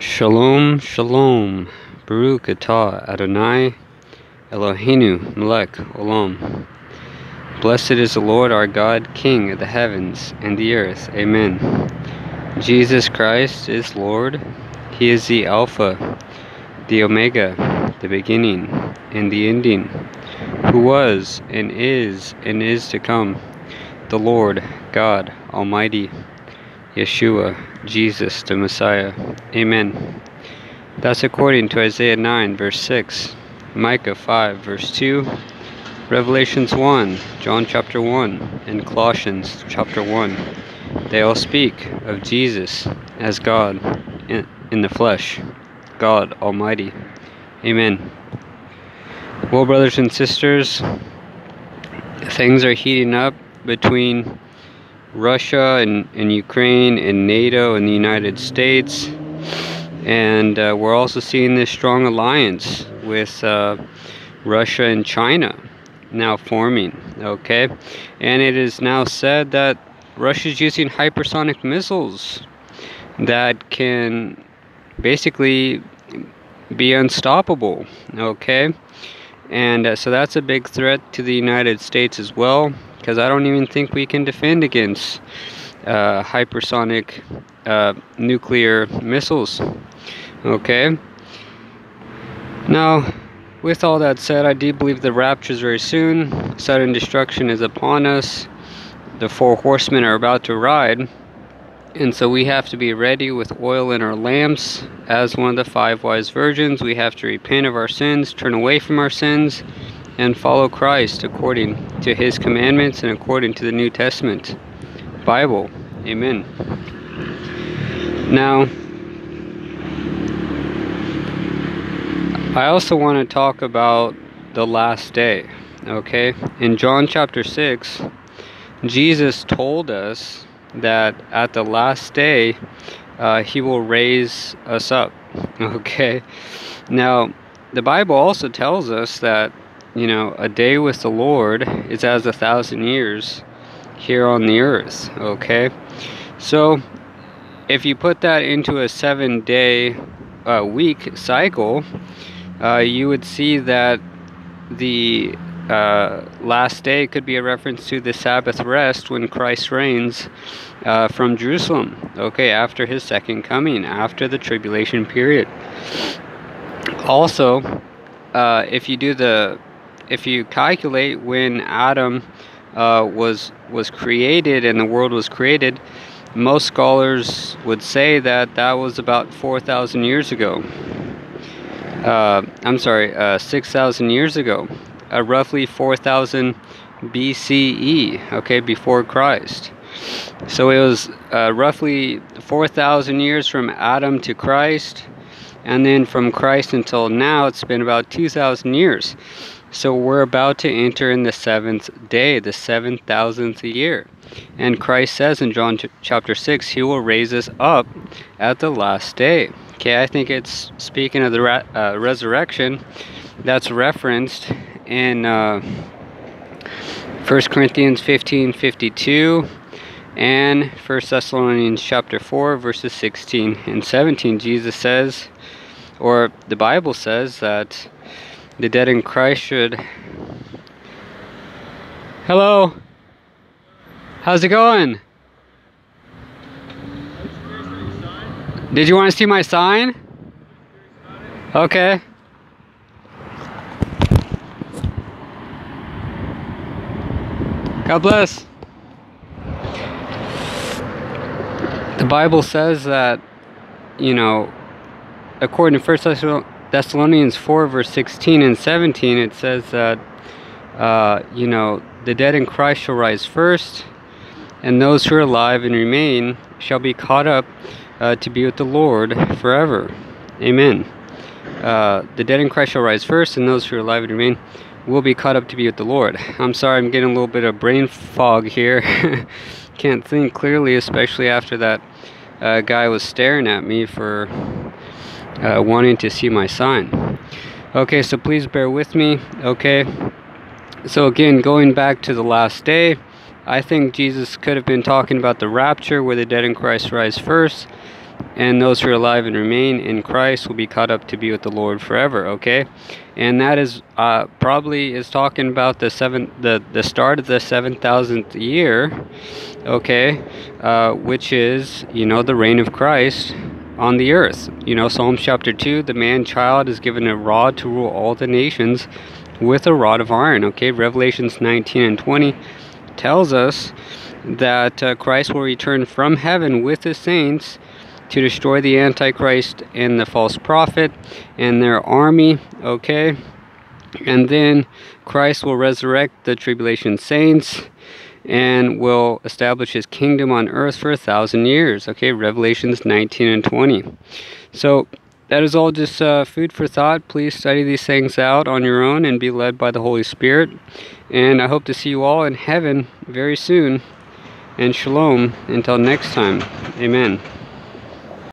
Shalom, shalom. Baruch atah Adonai Eloheinu melech olam. Blessed is the Lord our God, King of the heavens and the earth. Amen. Jesus Christ is Lord. He is the Alpha, the Omega, the beginning and the ending, who was and is and is to come, the Lord God Almighty. Yeshua, Jesus the Messiah. Amen. That's according to Isaiah 9, verse 6, Micah 5, verse 2, Revelations 1, John chapter 1, and Colossians chapter 1. They all speak of Jesus as God in, in the flesh, God Almighty. Amen. Well, brothers and sisters, things are heating up between Russia and, and Ukraine and NATO and the United States. And uh, we're also seeing this strong alliance with uh, Russia and China now forming. Okay. And it is now said that Russia is using hypersonic missiles that can basically be unstoppable. Okay. And uh, so that's a big threat to the United States as well because I don't even think we can defend against uh, hypersonic uh, nuclear missiles. Okay. Now, with all that said, I do believe the rapture is very soon. Sudden destruction is upon us. The four horsemen are about to ride. And so we have to be ready with oil in our lamps. As one of the five wise virgins, we have to repent of our sins, turn away from our sins, and follow Christ according to his commandments and according to the New Testament Bible. Amen. Now, I also want to talk about the last day. Okay? In John chapter 6, Jesus told us that at the last day, uh, he will raise us up. Okay? Now, the Bible also tells us that you know, a day with the Lord is as a thousand years here on the earth, okay? So, if you put that into a seven day uh, week cycle, uh, you would see that the uh, last day could be a reference to the Sabbath rest when Christ reigns uh, from Jerusalem, okay, after his second coming, after the tribulation period. Also, uh, if you do the if you calculate when Adam uh, was was created and the world was created, most scholars would say that that was about 4,000 years ago. Uh, I'm sorry, uh, 6,000 years ago, uh, roughly 4,000 BCE, okay, before Christ. So it was uh, roughly 4,000 years from Adam to Christ, and then from Christ until now, it's been about 2,000 years. So we're about to enter in the seventh day, the seven thousandth year. And Christ says in John chapter 6, He will raise us up at the last day. Okay, I think it's speaking of the uh, resurrection that's referenced in uh, 1 Corinthians 15 52 and 1 Thessalonians chapter 4, verses 16 and 17. Jesus says, or the Bible says that the dead in Christ should. Hello. How's it going? Did you want to see my sign? Okay. God bless. The Bible says that, you know, according to First Thessalonians Thessalonians 4, verse 16 and 17, it says that, uh, you know, the dead in Christ shall rise first, and those who are alive and remain shall be caught up uh, to be with the Lord forever. Amen. Uh, the dead in Christ shall rise first, and those who are alive and remain will be caught up to be with the Lord. I'm sorry, I'm getting a little bit of brain fog here. Can't think clearly, especially after that uh, guy was staring at me for uh, wanting to see my sign. Okay, so please bear with me. Okay, so again, going back to the last day, I think Jesus could have been talking about the rapture where the dead in Christ rise first, and those who are alive and remain in Christ will be caught up to be with the Lord forever. Okay, and that is uh, probably is talking about the seven the the start of the seven thousandth year. Okay, uh, which is you know the reign of Christ on the earth. You know, Psalm chapter 2, the man child is given a rod to rule all the nations with a rod of iron. Okay, Revelations 19 and 20 tells us that uh, Christ will return from heaven with the saints to destroy the Antichrist and the false prophet and their army. Okay, and then Christ will resurrect the tribulation saints and will establish his kingdom on earth for a thousand years. Okay, Revelations 19 and 20. So that is all just uh, food for thought. Please study these things out on your own and be led by the Holy Spirit. And I hope to see you all in heaven very soon. And shalom until next time. Amen.